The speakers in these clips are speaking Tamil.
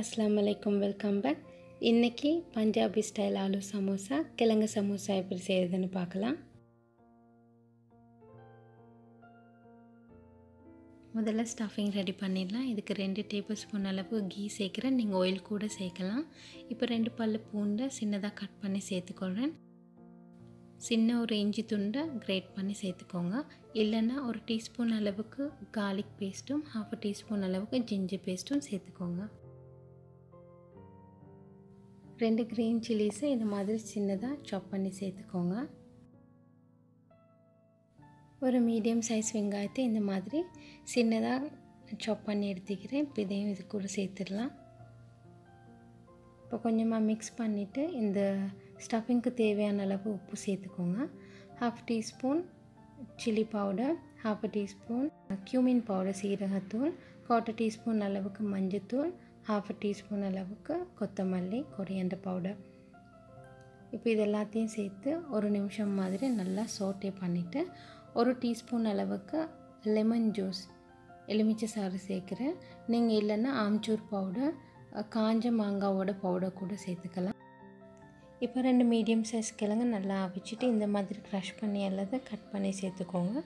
அஸ்லாம் வலைக்கம் வெல்கம் பேக் இன்றைக்கி பஞ்சாபி ஸ்டைல் ஆலு சமோசா கிழங்கு சமோசா எப்படி செய்கிறதுன்னு பார்க்கலாம். முதல்ல ஸ்டஃபிங் ரெடி பண்ணிடலாம். இதுக்கு ரெண்டு டேபிள் ஸ்பூன் அளவு கீ சேர்க்குறேன். நீங்கள் ஆயில் கூட சேர்க்கலாம். இப்போ ரெண்டு பல் பூண்டை சின்னதாக கட் பண்ணி சேர்த்துக்கொள்கிறேன் சின்ன ஒரு இஞ்சி துண்டை கிரேட் பண்ணி சேர்த்துக்கோங்க. இல்லைன்னா ஒரு டீஸ்பூன் அளவுக்கு கார்லிக் பேஸ்ட்டும் ஹாஃப் டீஸ்பூன் அளவுக்கு ஜிஞ்சர் பேஸ்ட்டும் சேர்த்துக்கோங்க. ரெண்டு க்ரீன் சில்லிஸை இந்த மாதிரி சின்னதாக சாப் பண்ணி சேர்த்துக்கோங்க. ஒரு மீடியம் சைஸ் வெங்காயத்தை இந்த மாதிரி சின்னதாக சாப் பண்ணி எடுத்துக்கிறேன். இப்போ இதையும் இது கூட சேர்த்துடலாம். இப்போ கொஞ்சமாக மிக்ஸ் பண்ணிவிட்டு இந்த ஸ்டஃபிங்க்கு தேவையான அளவு உப்பு சேர்த்துக்கோங்க. Half teaspoon chilli powder half teaspoon cumin powder சீரகத்தூள் குவார்ட்டர் டீஸ்பூன் அளவுக்கு மஞ்சத்தூள் ஹாஃப் டீஸ்பூன் அளவுக்கு கொத்தமல்லி கொரியண்டர் பவுடர் இப்போ இது எல்லாத்தையும் சேர்த்து ஒரு நிமிஷம் மாதிரி நல்லா சோட்டே பண்ணிவிட்டு ஒரு டீஸ்பூன் அளவுக்கு லெமன் ஜூஸ் எலுமிச்சை சாறு சேர்க்குறேன். நீங்கள் இல்லைன்னா ஆம்ச்சூர் பவுடர் காஞ்ச மாங்காவோட பவுடர் கூட சேர்த்துக்கலாம். இப்போ ரெண்டு மீடியம் சைஸ் கிழங்கு நல்லா அவிச்சிட்டு இந்த மாதிரி க்ரஷ் பண்ணி அல்லது கட் பண்ணி சேர்த்துக்கோங்க.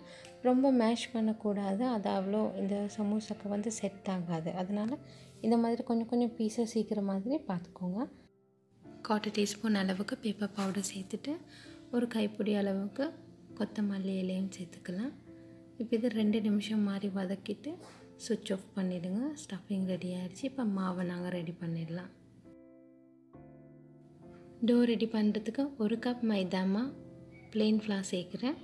ரொம்ப மேஷ் பண்ணக்கூடாது அது அவ்வளோ இந்த சமோசாக்கு வந்து செட் ஆகாது. அதனால் இந்த மாதிரி கொஞ்சம் கொஞ்சம் பீஸாக சீக்கிரம் மாதிரி பார்த்துக்கோங்க. குவார்ட்டர் டீஸ்பூன் அளவுக்கு பேப்பர் பவுடர் சேர்த்துட்டு ஒரு கைப்பிடி அளவுக்கு கொத்தமல்லி இலையும் சேர்த்துக்கலாம். இப்போ இது ரெண்டு நிமிஷம் மாதிரி வதக்கிட்டு சுவிட்ச் ஆஃப் பண்ணிவிடுங்க ஸ்டஃபிங் ரெடி ஆகிடுச்சு இப்போ மாவை நாங்கள் ரெடி பண்ணிடலாம். டோ ரெடி பண்ணுறதுக்கு ஒரு கப் மைதாமா பிளெயின் ஃப்ளார் சேர்க்குறேன்.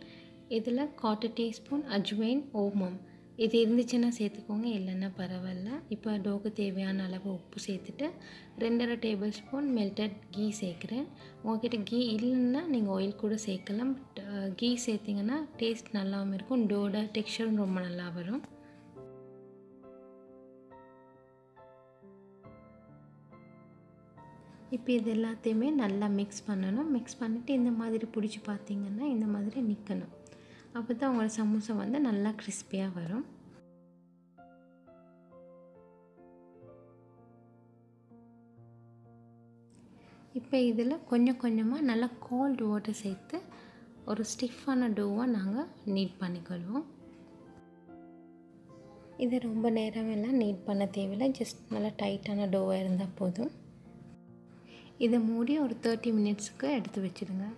இதில் குவார்ட்டர் டீஸ்பூன் அஜ்வைன் ஓமம் இது இருந்துச்சுன்னா சேர்த்துக்கோங்க இல்லைன்னா பரவாயில்ல. இப்போ டோக்கு தேவையான அளவு உப்பு சேர்த்துட்டு ரெண்டரை டேபிள் ஸ்பூன் மெல்டட் கீ சேர்க்குறேன். உங்ககிட்ட கீ இல்லைன்னா நீங்கள் ஆயில் கூட சேர்க்கலாம். பட் கீ சேர்த்திங்கன்னா டேஸ்ட் நல்லாவும் இருக்கும் டோட டெக்ஸ்சரும் ரொம்ப நல்லா வரும். இப்போ இது எல்லாத்தையுமே நல்லா மிக்ஸ் பண்ணணும். மிக்ஸ் பண்ணிவிட்டு இந்த மாதிரி பிடிச்சி பார்த்தீங்கன்னா இந்த மாதிரி நிற்கணும் அப்போ தான் உங்களோட சமோசா வந்து நல்லா கிறிஸ்பியாக வரும். இப்போ இதில் கொஞ்சம் கொஞ்சமாக நல்லா கோல்டு வாட்டர் சேர்த்து ஒரு ஸ்டிஃபான டோவாக நாங்கள் நீட் பண்ணிக்கொள்வோம். இது ரொம்ப நேரம் எல்லாம் நீட் பண்ண தேவையில்லை. ஜஸ்ட் நல்லா டைட்டான டோவாக இருந்தால் போதும். இதை மூடி ஒரு தேர்ட்டி மினிட்ஸுக்கு எடுத்து வச்சுடுங்க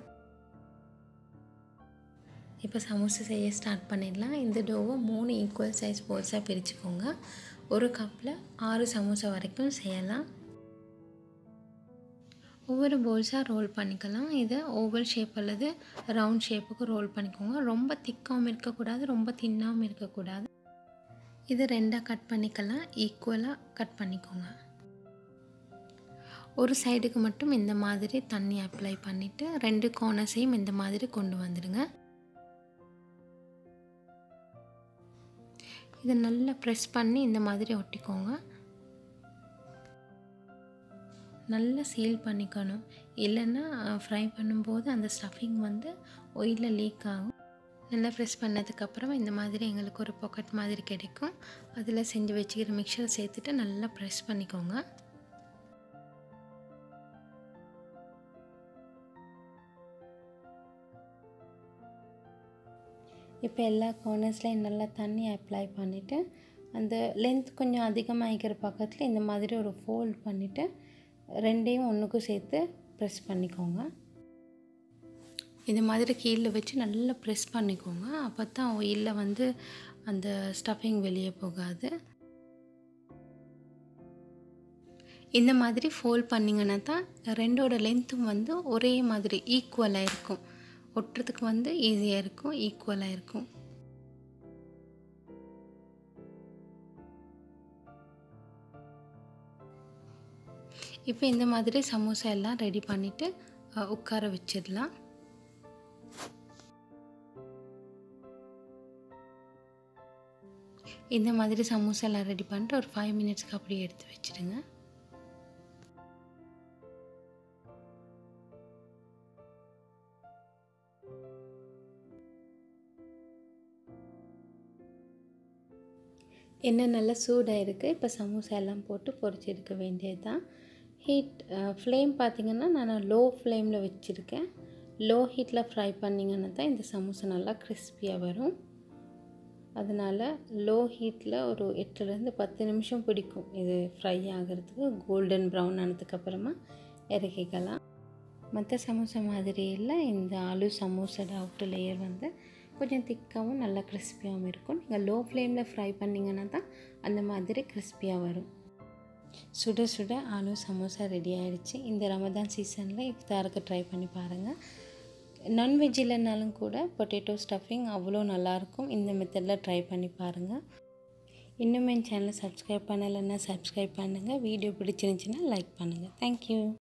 இப்போ சமோசா செய்ய ஸ்டார்ட் பண்ணிடலாம். இந்த டோவை மூணு ஈக்குவல் சைஸ் போல்ஸாக பிரிச்சுக்கோங்க. ஒரு கப்பில் ஆறு சமோசா வரைக்கும் செய்யலாம். ஒவ்வொரு போல்ஸாக ரோல் பண்ணிக்கலாம். இதை ஓவல் ஷேப் அல்லது ரவுண்ட் ஷேப்புக்கு ரோல் பண்ணிக்கோங்க. ரொம்ப திக்காகவும் இருக்கக்கூடாது ரொம்ப தின்னாகவும் இருக்கக்கூடாது. இது ரெண்டாக கட் பண்ணிக்கலாம். ஈக்குவலாக கட் பண்ணிக்கோங்க. ஒரு சைடுக்கு மட்டும் இந்த மாதிரி தண்ணி அப்ளை பண்ணிவிட்டு ரெண்டு கோனர்ஸையும் இந்த மாதிரி கொண்டு வந்துடுங்க. இதை நல்லா ப்ரெஸ் பண்ணி இந்த மாதிரி ஒட்டிக்கோங்க. நல்லா சீல் பண்ணிக்கணும். இல்லைன்னா ஃப்ரை பண்ணும்போது அந்த ஸ்டஃபிங் வந்து ஒயிலில் லீக் ஆகும். நல்லா ப்ரெஸ் பண்ணதுக்கப்புறம் இந்த மாதிரி எங்களுக்கு ஒரு பாக்கெட் மாதிரி கிடைக்கும். அதில் செஞ்சு வச்சுக்கிற மிக்சரை சேர்த்துட்டு நல்லா ப்ரெஸ் பண்ணிக்கோங்க. இப்போ எல்லா கார்னர்ஸ்லையும் நல்லா தண்ணி அப்ளை பண்ணிவிட்டு அந்த லென்த் கொஞ்சம் அதிகமாகிக்கிற பக்கத்தில் இந்த மாதிரி ஒரு ஃபோல்ட் பண்ணிவிட்டு ரெண்டையும் ஒன்றுக்கும் சேர்த்து ப்ரெஸ் பண்ணிக்கோங்க. இந்த மாதிரி கீழே வச்சு நல்லா ப்ரெஸ் பண்ணிக்கோங்க. அப்போ தான் ஒயிலில் வந்து அந்த ஸ்டஃபிங் வெளியே போகாது. இந்த மாதிரி ஃபோல்ட் பண்ணிங்கன்னா தான் ரெண்டோட லென்த்தும் வந்து ஒரே மாதிரி ஈக்குவலாக இருக்கும். ஒட்டுறதுக்கு வந்து ஈஸியாக இருக்கும் ஈக்குவலாக இருக்கும். இப்போ இந்த மாதிரி சமோசா எல்லாம் ரெடி பண்ணிவிட்டு உட்கார வச்சிடலாம். இந்த மாதிரி சமோசா எல்லாம் ரெடி பண்ணிட்டு ஒரு ஃபைவ் மினிட்ஸ்க்கு அப்படியே எடுத்து வச்சுடுங்க. எண்ணெய் நல்லா சூடாக இருக்குது இப்போ சமோசா எல்லாம் போட்டு பொரிச்சு எடுக்க வேண்டியது தான் ஹீட் ஃப்ளேம் பார்த்திங்கன்னா நான் லோ ஃப்ளேமில் வச்சுருக்கேன். லோ ஹீட்டில் ஃப்ரை பண்ணிங்கன்னா தான் இந்த சமோசா நல்லா கிறிஸ்பியாக வரும். அதனால் லோ ஹீட்டில் ஒரு எட்டுலேருந்து பத்து நிமிஷம் பிடிக்கும். இது ஃப்ரை ஆகிறதுக்கு. கோல்டன் ப்ரௌன் ஆனதுக்கப்புறமா இறக்கிக்கலாம். மற்ற சமோசா மாதிரி இல்லை. இந்த ஆலு சமோசா அவுட்டர் லேயர் வந்து கொஞ்சம் திக்காகவும் நல்லா கிறிஸ்பியாகவும் இருக்கும். நீங்கள் லோ ஃப்ளேமில் ஃப்ரை பண்ணிங்கன்னா தான் அந்த மாதிரி கிறிஸ்பியாக வரும். சுட சுட ஆலு சமோசா ரெடி ஆகிடுச்சு இந்த ரமதான் சீசனில் இஃப்தாருக்கு ட்ரை பண்ணி பாருங்கள் நான்வெஜ் இல்லைனாலும் கூட பொட்டேட்டோ ஸ்டஃபிங் அவ்வளோ நல்லாயிருக்கும் இந்த மெத்தடில் ட்ரை பண்ணி பாருங்கள் இன்னும் என் சேனலை சப்ஸ்கிரைப் பண்ணலைன்னா சப்ஸ்கிரைப் பண்ணுங்கள் வீடியோ பிடிச்சிருந்துச்சின்னா லைக் பண்ணுங்கள் தேங்க்யூ